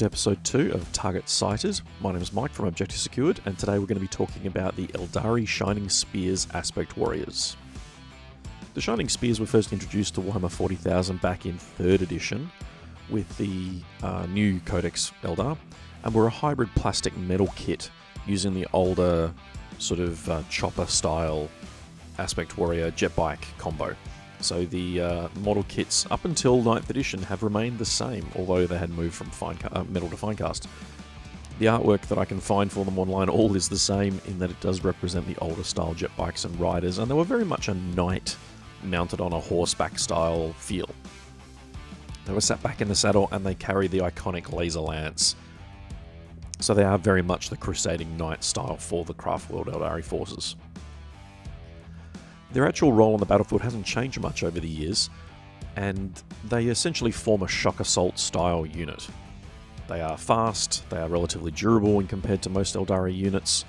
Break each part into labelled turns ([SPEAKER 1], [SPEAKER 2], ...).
[SPEAKER 1] to episode 2 of Target Sighted. My name is Mike from Objective Secured, and today we're going to be talking about the Aeldari Shining Spears Aspect Warriors. The Shining Spears were first introduced to Warhammer 40,000 back in 3rd edition with the uh, new Codex Eldar, and were a hybrid plastic metal kit using the older sort of uh, chopper style Aspect Warrior jet bike combo. So the uh, model kits up until 9th edition have remained the same, although they had moved from fine uh, metal to finecast. The artwork that I can find for them online all is the same in that it does represent the older style jet bikes and riders, and they were very much a knight mounted on a horseback style feel. They were sat back in the saddle and they carry the iconic laser lance. So they are very much the crusading knight style for the Craftworld Aeldari forces. Their actual role on the battlefield hasn't changed much over the years, and they essentially form a shock assault style unit. They are fast, they are relatively durable when compared to most Aeldari units,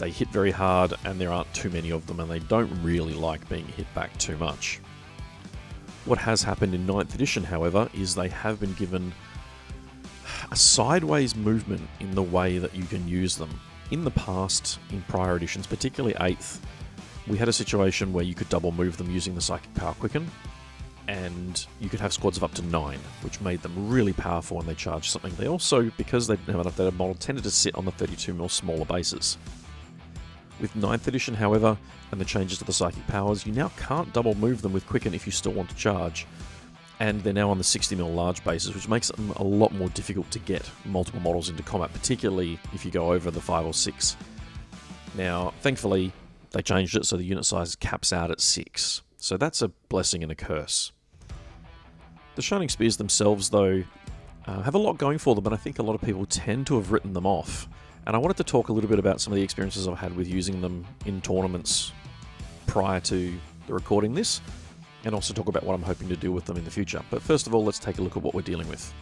[SPEAKER 1] they hit very hard, and there aren't too many of them, and they don't really like being hit back too much. What has happened in 9th edition, however, is they have been given a sideways movement in the way that you can use them. In the past, in prior editions, particularly 8th, we had a situation where you could double move them using the Psychic Power Quicken, and you could have squads of up to 9, which made them really powerful when they charged something. They also, because they didn't have an updated model, tended to sit on the 32mm smaller bases. With 9th edition, however, and the changes to the Psychic Powers, you now can't double move them with Quicken if you still want to charge, and they're now on the 60mm large bases, which makes them a lot more difficult to get multiple models into combat, particularly if you go over the 5 or 6. Now, thankfully, they changed it so the unit size caps out at 6. So that's a blessing and a curse. The Shining Spears themselves, though, uh, have a lot going for them, and I think a lot of people tend to have written them off. And I wanted to talk a little bit about some of the experiences I've had with using them in tournaments prior to the recording this, and also talk about what I'm hoping to do with them in the future. But first of all, let's take a look at what we're dealing with.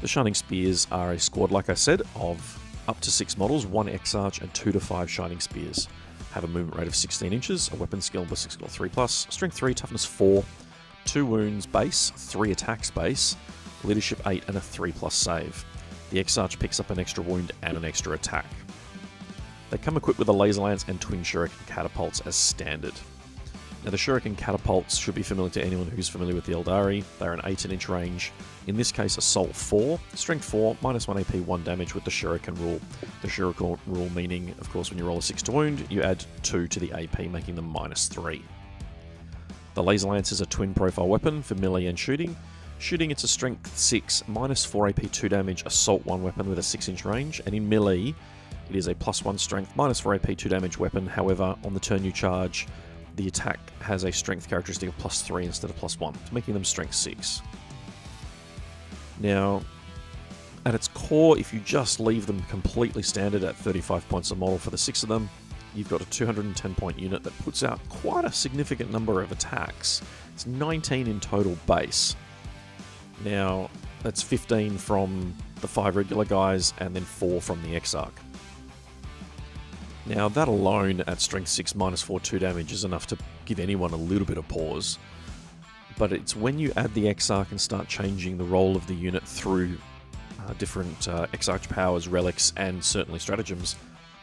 [SPEAKER 1] The Shining Spears are a squad, like I said, of up to 6 models, 1 Exarch and 2 to 5 Shining Spears. Have a movement rate of 16 inches, a weapon skill ballistic skill 3 plus, strength 3, toughness 4, 2 wounds base, 3 attacks base, leadership 8 and a 3 plus save. The Exarch picks up an extra wound and an extra attack. They come equipped with a laser lance and twin shuriken catapults as standard. Now, the Shuriken catapults should be familiar to anyone who's familiar with the Aeldari. They're an 18 inch range. In this case, Assault 4, Strength 4, minus 1 AP, 1 damage with the Shuriken rule. The Shuriken rule meaning, of course, when you roll a 6 to wound, you add 2 to the AP, making them minus 3. The Laser Lance is a twin profile weapon for melee and shooting. Shooting, it's a Strength 6, minus 4 AP, 2 damage, Assault 1 weapon with a 6 inch range. And in melee, it is a plus 1 Strength, minus 4 AP, 2 damage weapon. However, on the turn you charge, the attack has a strength characteristic of plus 3 instead of plus 1, making them strength 6. Now, at its core, if you just leave them completely standard at 35 points a model for the 6 of them, you've got a 210 point unit that puts out quite a significant number of attacks. It's 19 in total base. Now, that's 15 from the 5 regular guys and then 4 from the Exarch. Now, that alone at strength 6 minus 4 2 damage is enough to give anyone a little bit of pause. But it's when you add the Exarch and start changing the role of the unit through uh, different uh, Exarch powers, relics, and certainly stratagems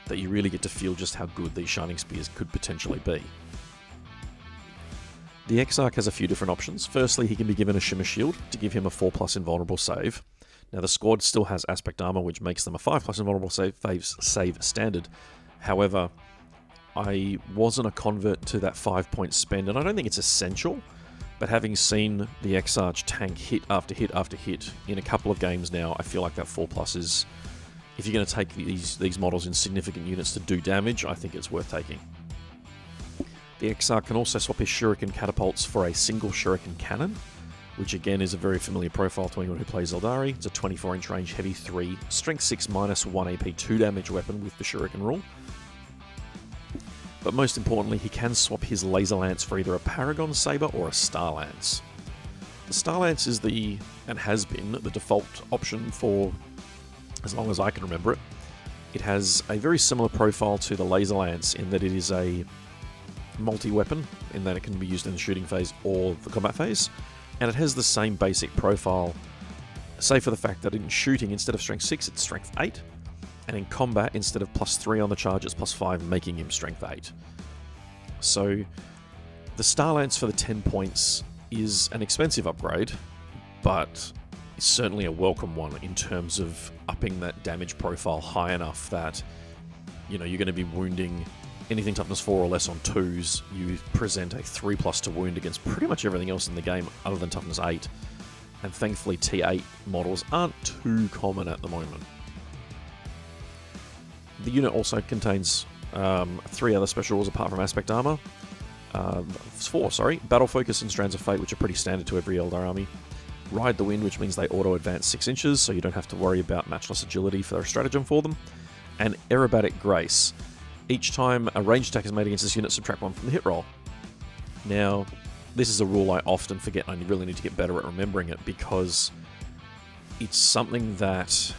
[SPEAKER 1] that you really get to feel just how good these Shining Spears could potentially be. The Exarch has a few different options. Firstly, he can be given a Shimmer Shield to give him a 4 plus invulnerable save. Now, the squad still has Aspect Armor, which makes them a 5 plus invulnerable save, save standard, However, I wasn't a convert to that five point spend, and I don't think it's essential. But having seen the Exarch tank hit after hit after hit in a couple of games now, I feel like that 4 plus is. If you're going to take these, these models in significant units to do damage, I think it's worth taking. The Exarch can also swap his Shuriken catapults for a single Shuriken cannon, which again is a very familiar profile to anyone who plays Aeldari. It's a 24 inch range, heavy 3, strength 6 minus 1 AP 2 damage weapon with the Shuriken rule. But most importantly, he can swap his laser lance for either a Paragon Saber or a Star Lance. The Star Lance is the, and has been, the default option for as long as I can remember it. It has a very similar profile to the Laser Lance in that it is a multi weapon, in that it can be used in the shooting phase or the combat phase, and it has the same basic profile save for the fact that in shooting, instead of strength 6, it's strength 8, and in combat, instead of plus 3 on the charge, it's plus 5, making him strength 8. So, the Star Lance for the 10 points is an expensive upgrade, but it's certainly a welcome one in terms of upping that damage profile high enough that you know you're going to be wounding anything toughness 4 or less on 2s, you present a 3 plus to wound against pretty much everything else in the game other than toughness 8. And thankfully, T8 models aren't too common at the moment. The unit also contains um, three other special rules apart from aspect armor. Uh, four, sorry. Battle Focus and Strands of Fate, which are pretty standard to every Eldar army. Ride the Wind, which means they auto advance 6 inches, so you don't have to worry about matchless agility for their stratagem for them. And Aerobatic Grace, each time a range attack is made against this unit, subtract one from the hit roll. Now, this is a rule I often forget, and I really need to get better at remembering it because it's something that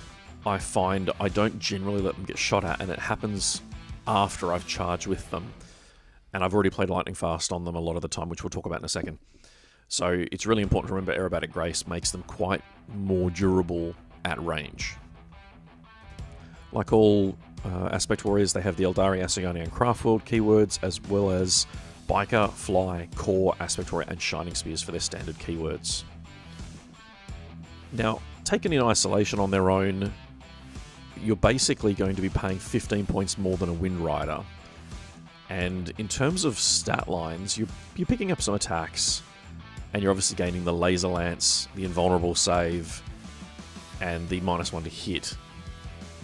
[SPEAKER 1] I find I don't generally let them get shot at, and it happens after I've charged with them. And I've already played Lightning Fast on them a lot of the time, which we'll talk about in a second. So it's really important to remember Aerobatic Grace makes them quite more durable at range. Like all uh, Aspect Warriors, they have the Aeldari, Asuryani, and Craftworld keywords, as well as Biker, Fly, Core, Aspect Warrior, and Shining Spears for their standard keywords. Now, taken in isolation on their own, you're basically going to be paying 15 points more than a Wind Rider. And in terms of stat lines, you're, you're picking up some attacks, and you're obviously gaining the Laser Lance, the Invulnerable Save, and the minus one to hit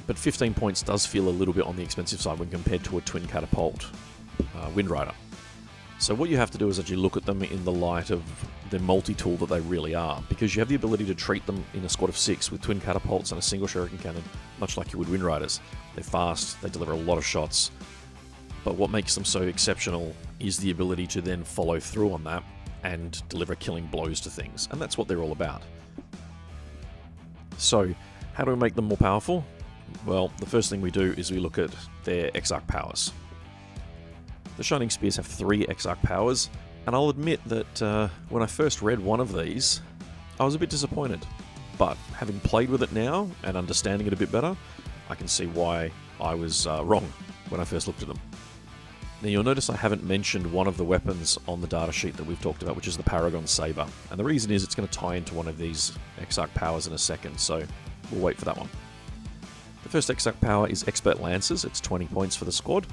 [SPEAKER 1] but 15 points does feel a little bit on the expensive side when compared to a twin catapult uh, Wind Rider. So what you have to do is actually look at them in the light of the multi-tool that they really are, because you have the ability to treat them in a squad of six with twin catapults and a single shuriken cannon, much like you would Wind Riders. They're fast, they deliver a lot of shots, but what makes them so exceptional is the ability to then follow through on that and deliver killing blows to things, and that's what they're all about. So, how do we make them more powerful? Well, the first thing we do is we look at their Exarch powers. The Shining Spears have three Exarch powers, and I'll admit that uh, when I first read one of these, I was a bit disappointed. But having played with it now and understanding it a bit better, I can see why I was uh, wrong when I first looked at them. Now you'll notice I haven't mentioned one of the weapons on the datasheet that we've talked about, which is the Paragon Saber. And the reason is it's going to tie into one of these Exarch powers in a second, so we'll wait for that one. The first Exarch power is Expert Lancers, it's 20 points for the squad.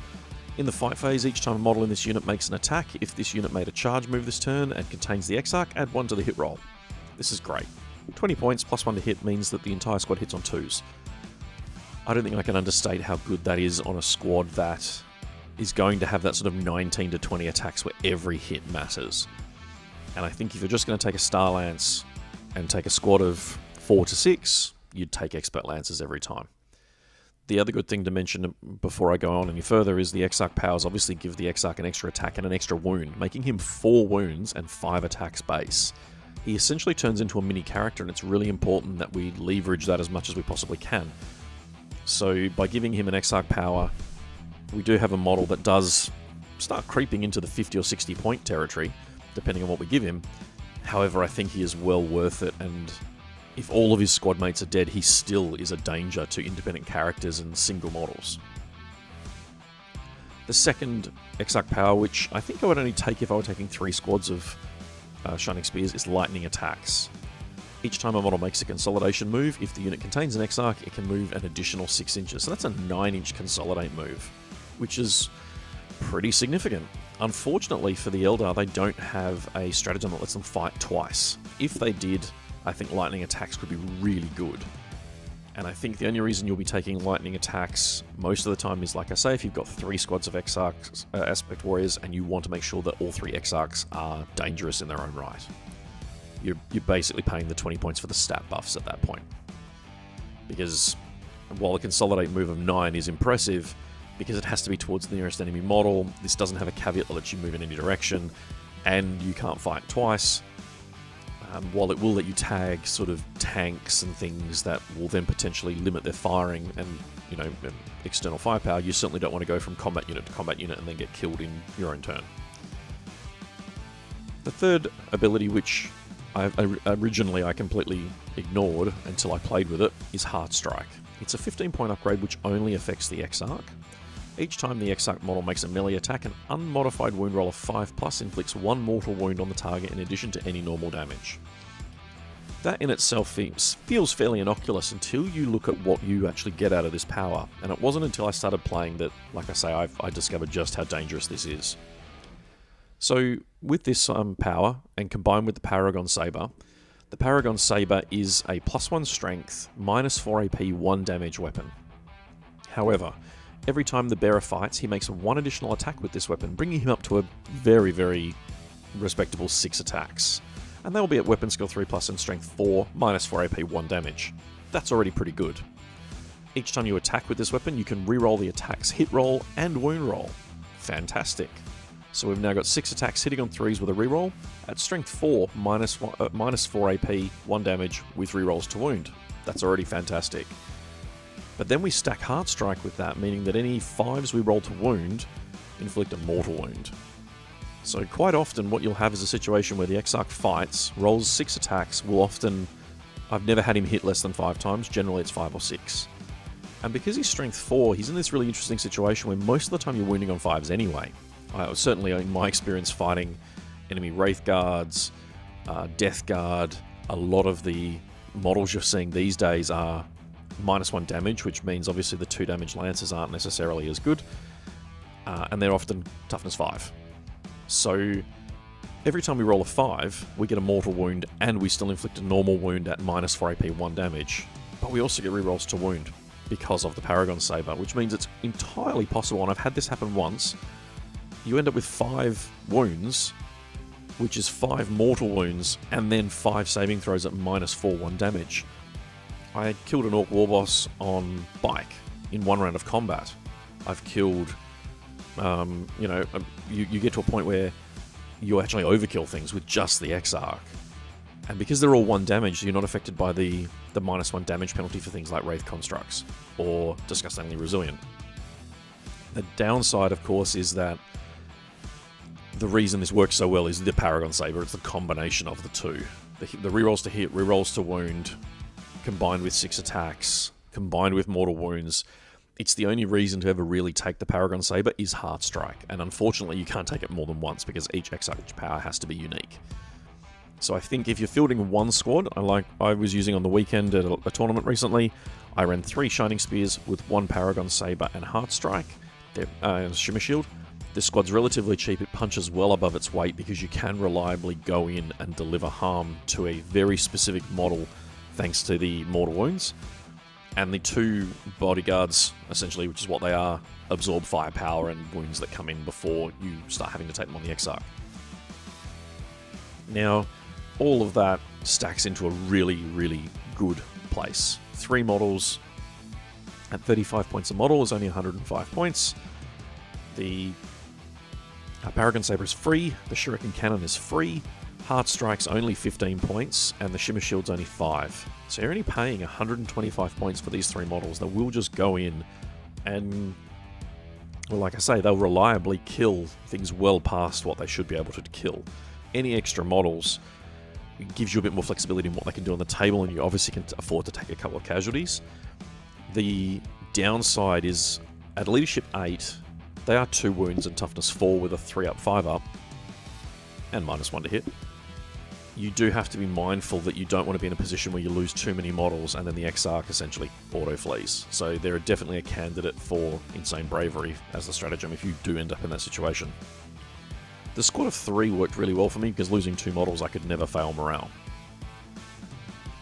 [SPEAKER 1] In the fight phase, each time a model in this unit makes an attack, if this unit made a charge move this turn and contains the Exarch, add 1 to the hit roll. This is great. 20 points plus 1 to hit means that the entire squad hits on 2s. I don't think I can understate how good that is on a squad that is going to have that sort of 19 to 20 attacks where every hit matters. And I think if you're just going to take a Star Lance and take a squad of 4 to 6, you'd take Expert Lancers every time the other good thing to mention um, before I go on any further is the Exarch powers obviously give the Exarch an extra attack and an extra wound, making him 4 wounds and 5 attacks base. He essentially turns into a mini character, and it's really important that we leverage that as much as we possibly can. So, by giving him an Exarch power, we do have a model that does start creeping into the 50 or 60 point territory, depending on what we give him. However, I think he is well worth it, and if all of his squad mates are dead, he still is a danger to independent characters and single models. The second Exarch power, which I think I would only take if I were taking three squads of uh, Shining Spears, is Lightning Attacks. Each time a model makes a consolidation move, if the unit contains an Exarch, it can move an additional 6 inches. So that's a 9 inch consolidate move, which is pretty significant. Unfortunately for the Eldar, they don't have a stratagem that lets them fight twice. If they did, I think lightning attacks could be really good. And I think the only reason you'll be taking lightning attacks most of the time is, like I say, if you've got three squads of Exarchs, uh, Aspect Warriors and you want to make sure that all three Exarchs are dangerous in their own right. You're, you're basically paying the 20 points for the stat buffs at that point. Because while a Consolidate move of 9 is impressive, because it has to be towards the nearest enemy model, this doesn't have a caveat that lets you move in any direction, and you can't fight twice, um, while it will let you tag sort of tanks and things that will then potentially limit their firing and you know external firepower, you certainly don't want to go from combat unit to combat unit and then get killed in your own turn. The third ability, which I, originally I completely ignored until I played with it is Heart Strike. It's a 15 point upgrade which only affects the Exarch. Each time the Exarch model makes a melee attack, an unmodified wound roll of 5 plus inflicts one mortal wound on the target in addition to any normal damage. That in itself feels fairly innocuous until you look at what you actually get out of this power, and it wasn't until I started playing that, like I say, I've, I discovered just how dangerous this is. So, with this um, power, and combined with the Paragon Saber, the Paragon Saber is a plus 1 strength, minus 4 AP, 1 damage weapon. However, every time the bearer fights, he makes one additional attack with this weapon, bringing him up to a very, very respectable 6 attacks. And they will be at weapon skill 3 plus and strength 4, minus 4 AP, 1 damage. That's already pretty good. Each time you attack with this weapon, you can reroll the attack's hit roll and wound roll. Fantastic. So we've now got 6 attacks hitting on 3s with a reroll, at strength 4, minus, one, uh, minus 4 AP, 1 damage with rerolls to wound. That's already fantastic. But then we stack Heart Strike with that, meaning that any 5s we roll to wound inflict a mortal wound. So quite often what you'll have is a situation where the Exarch fights, rolls 6 attacks, will often... I've never had him hit less than 5 times, generally it's 5 or 6. And because he's strength 4, he's in this really interesting situation where most of the time you're wounding on 5s anyway. I certainly in my experience fighting enemy Wraith Guards, uh, Death Guard, a lot of the models you're seeing these days are minus one damage, which means obviously the two damage lances aren't necessarily as good, uh, and they're often toughness five. So every time we roll a five, we get a mortal wound, and we still inflict a normal wound at minus 4 AP 1 damage. But we also get rerolls to wound because of the Paragon Saber, which means it's entirely possible, and I've had this happen once, you end up with five wounds, which is five mortal wounds, and then five saving throws at minus four one damage. I killed an Ork War Boss on bike in one round of combat. I've killed, um, you know, um, you, you get to a point where you actually overkill things with just the Exarch. And because they're all one damage, you're not affected by the, the minus one damage penalty for things like Wraith Constructs or Disgustingly Resilient. The downside, of course, is that the reason this works so well is the Paragon Saber. It's the combination of the two. The, the rerolls to hit, rerolls to wound, combined with six attacks, combined with mortal wounds. It's the only reason to ever really take the Paragon Saber is Heart Strike, and unfortunately you can't take it more than once because each Exarch power has to be unique. So I think if you're fielding one squad, I like I was using on the weekend at a, a tournament recently, I ran three Shining Spears with one Paragon Saber and Heart Strike, uh, Shimmer Shield, this squad's relatively cheap, it punches well above its weight because you can reliably go in and deliver harm to a very specific model thanks to the mortal wounds. And the two bodyguards, essentially, which is what they are, absorb firepower and wounds that come in before you start having to take them on the Exarch. Now, all of that stacks into a really, really good place. Three models at 35 points a model is only 105 points. The Paragon Saber is free, the Shuriken Cannon is free, Heart Strike's only 15 points, and the Shimmer Shield's only 5. So you're only paying 125 points for these three models that will just go in and, well, like I say, they'll reliably kill things well past what they should be able to kill. Any extra models gives you a bit more flexibility in what they can do on the table, and you obviously can afford to take a couple of casualties. The downside is at Leadership 8, they are 2 wounds and toughness 4 with a 3 up, 5 up, and minus 1 to hit. You do have to be mindful that you don't want to be in a position where you lose too many models and then the Exarch essentially auto flees. So they're definitely a candidate for Insane Bravery as the stratagem if you do end up in that situation. The squad of 3 worked really well for me because losing 2 models I could never fail morale.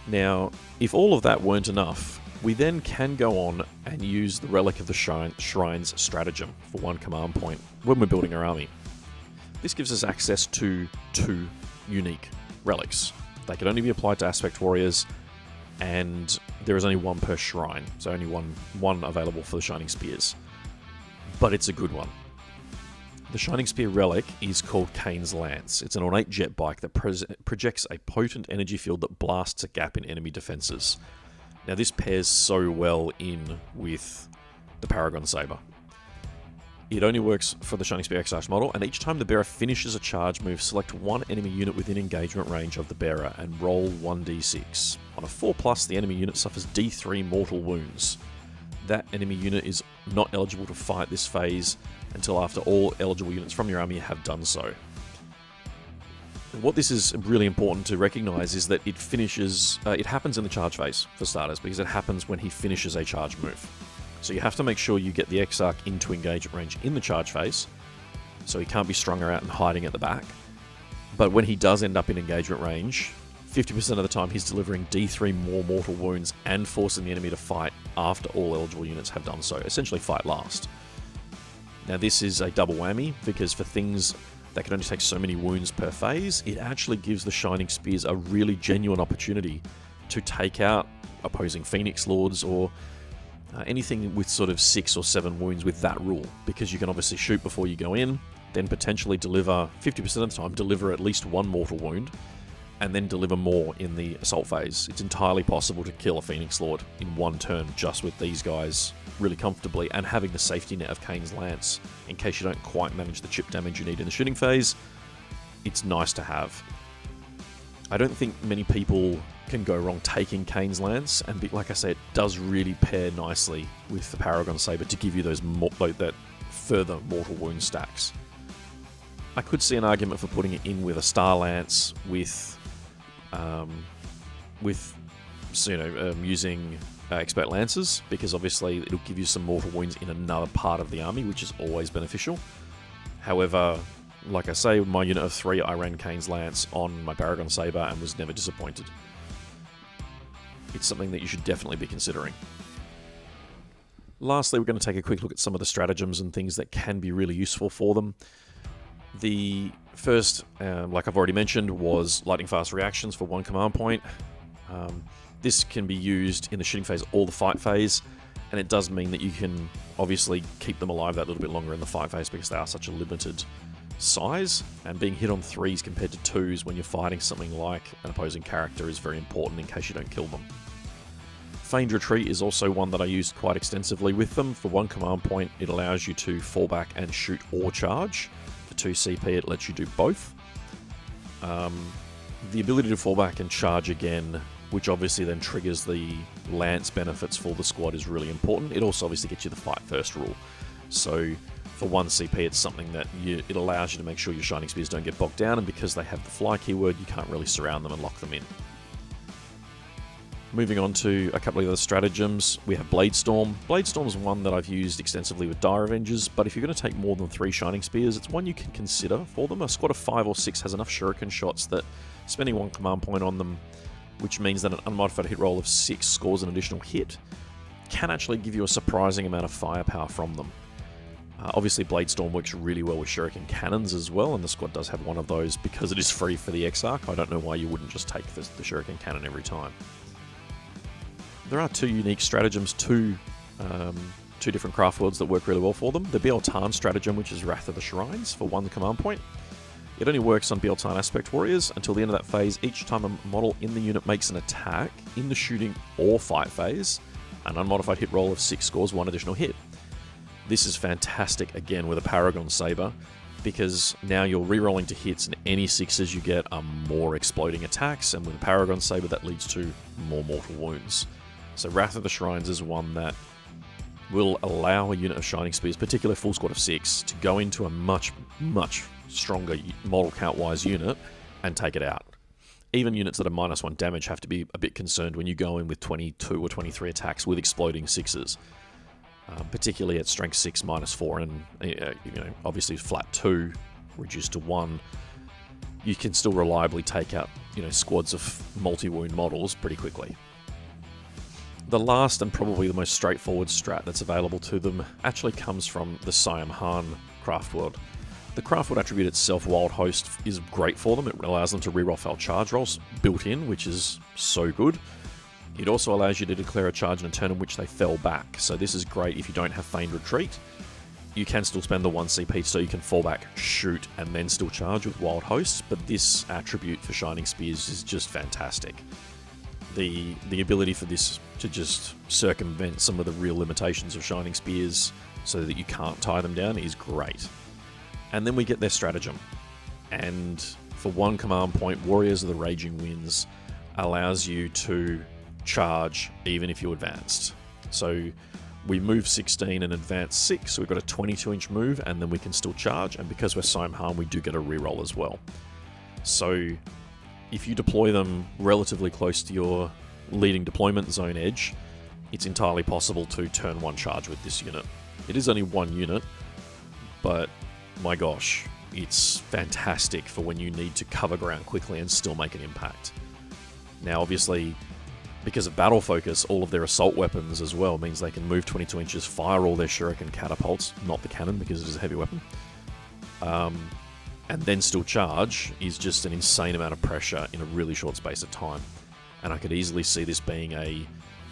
[SPEAKER 1] Now, if all of that weren't enough, we then can go on and use the Relic of the Shrine, Shrine's stratagem for one command point when we're building our army. This gives us access to two unique relics. They can only be applied to Aspect Warriors, and there is only one per shrine, so only one, one available for the Shining Spears. But it's a good one. The Shining Spear relic is called Khaine's Lance. It's an ornate jet bike that projects a potent energy field that blasts a gap in enemy defenses. Now this pairs so well in with the Paragon Saber. It only works for the Shining Spear Exarch model, and each time the bearer finishes a charge move, select one enemy unit within engagement range of the bearer and roll 1d6. On a 4 plus, the enemy unit suffers d3 mortal wounds. That enemy unit is not eligible to fight this phase until after all eligible units from your army have done so. What this is really important to recognize is that it finishes, uh, it happens in the charge phase for starters, because it happens when he finishes a charge move. So you have to make sure you get the Exarch into engagement range in the charge phase, so he can't be strung out and hiding at the back. But when he does end up in engagement range, 50% of the time he's delivering D3 more mortal wounds and forcing the enemy to fight after all eligible units have done so, essentially fight last. Now this is a double whammy, because for things that can only take so many wounds per phase, it actually gives the Shining Spears a really genuine opportunity to take out opposing Phoenix Lords or uh, anything with sort of six or seven wounds with that rule, because you can obviously shoot before you go in, then potentially deliver 50% of the time, deliver at least one mortal wound, and then deliver more in the assault phase. It's entirely possible to kill a Phoenix Lord in one turn just with these guys really comfortably and having the safety net of Khaine's Lance in case you don't quite manage the chip damage you need in the shooting phase. It's nice to have. I don't think many people can go wrong taking Khaine's Lance, and be, like I said, it does really pair nicely with the Paragon Saber to give you those like that further mortal wound stacks. I could see an argument for putting it in with a Star Lance with, um, with, you know, um, using uh, Expert Lancers because obviously it'll give you some mortal wounds in another part of the army, which is always beneficial. However, like I say, with my unit of three, I ran Khaine's Lance on my Paragon Saber and was never disappointed it's something that you should definitely be considering. Lastly, we're going to take a quick look at some of the stratagems and things that can be really useful for them. The first, um, like I've already mentioned, was lightning fast reactions for one command point. Um, this can be used in the shooting phase or the fight phase, and it does mean that you can obviously keep them alive that little bit longer in the fight phase because they are such a limited size, and being hit on threes compared to twos when you're fighting something like an opposing character is very important in case you don't kill them. Feigned Retreat is also one that I used quite extensively with them. For one command point, it allows you to fall back and shoot or charge. For 2 CP, it lets you do both. Um, the ability to fall back and charge again, which obviously then triggers the lance benefits for the squad, is really important. It also obviously gets you the fight first rule. So for 1 CP, it's something that you, it allows you to make sure your Shining Spears don't get bogged down, and because they have the fly keyword, you can't really surround them and lock them in. Moving on to a couple of other stratagems, we have Bladestorm. Bladestorm is one that I've used extensively with Dire Avengers, but if you're going to take more than three Shining Spears, it's one you can consider for them. A squad of five or six has enough Shuriken shots that spending one command point on them, which means that an unmodified hit roll of six scores an additional hit, can actually give you a surprising amount of firepower from them. Uh, obviously, Bladestorm works really well with Shuriken cannons as well, and the squad does have one of those because it is free for the Exarch. I don't know why you wouldn't just take the, the Shuriken cannon every time there are two unique stratagems, two um, two different craft worlds that work really well for them. The Biel-Tan stratagem, which is Wrath of the Shrines, for one command point. It only works on Biel-Tan Aspect Warriors until the end of that phase. Each time a model in the unit makes an attack in the shooting or fight phase, an unmodified hit roll of 6 scores one additional hit. This is fantastic again with a Paragon Saber because now you're rerolling to hits and any sixes you get are more exploding attacks and with a Paragon Saber that leads to more mortal wounds. So Wrath of the Shrines is one that will allow a unit of Shining Spears, particularly full squad of six, to go into a much, much stronger model count-wise unit and take it out. Even units that are minus one damage have to be a bit concerned when you go in with 22 or 23 attacks with exploding sixes. Uh, particularly at strength 6 minus 4 and uh, you know obviously flat 2 reduced to 1 you can still reliably take out you know squads of multi-wound models pretty quickly the last and probably the most straightforward strat that's available to them actually comes from the Saim-Hann craft world. The craft world attribute itself, Wild Host, is great for them. It allows them to reroll failed charge rolls built in, which is so good. It also allows you to declare a charge in a turn in which they fell back. So this is great if you don't have Feigned Retreat. You can still spend the 1 CP so you can fall back, shoot, and then still charge with Wild Hosts, but this attribute for Shining Spears is just fantastic. the the ability for this to just circumvent some of the real limitations of Shining Spears so that you can't tie them down is great. And then we get their stratagem. And for one command point, Warriors of the Raging Winds allows you to charge even if you advanced. So we move 16 and advance 6, so we've got a 22 inch move, and then we can still charge. And because we're Saim-Hann, we do get a reroll as well. So if you deploy them relatively close to your leading deployment zone edge, it's entirely possible to turn one charge with this unit. It is only one unit, but my gosh, it's fantastic for when you need to cover ground quickly and still make an impact. Now, obviously, because of battle focus, all of their assault weapons as well means they can move 22 inches, fire all their shuriken catapults, not the cannon because it is a heavy weapon, um, and then still charge is just an insane amount of pressure in a really short space of time. And I could easily see this being a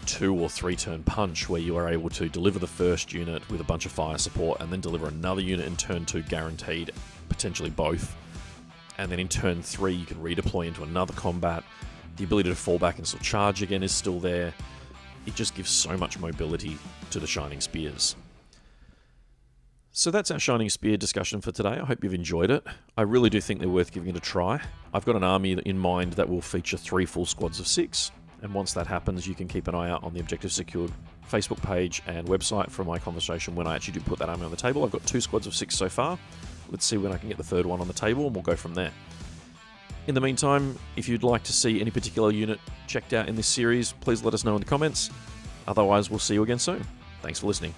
[SPEAKER 1] two or three turn punch where you are able to deliver the first unit with a bunch of fire support and then deliver another unit in turn two, guaranteed, potentially both. And then in turn three, you can redeploy into another combat the ability to fall back and still charge again is still there. It just gives so much mobility to the Shining Spears. So that's our Shining Spear discussion for today. I hope you've enjoyed it. I really do think they're worth giving it a try. I've got an army in mind that will feature three full squads of six, and once that happens, you can keep an eye out on the Objective Secured Facebook page and website for my conversation when I actually do put that army on the table. I've got two squads of six so far. Let's see when I can get the third one on the table, and we'll go from there. In the meantime, if you'd like to see any particular unit checked out in this series, please let us know in the comments. Otherwise, we'll see you again soon. Thanks for listening.